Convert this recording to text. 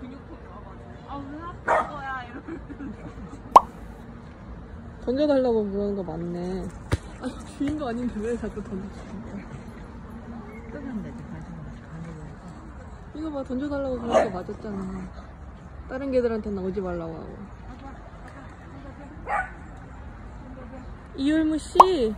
근육통이 와가지고 아왜 아픈 거야 이러면서 던져달라고 그러는 거 맞네. 아, 주인 거 아닌데 왜 자꾸 던져주는 거야? 뜨면 되지 관심 없이 가는 이거 봐, 던져달라고 그러는 거 맞았잖아. 다른 개들한테는 오지 말라고 하고. 이율무 씨,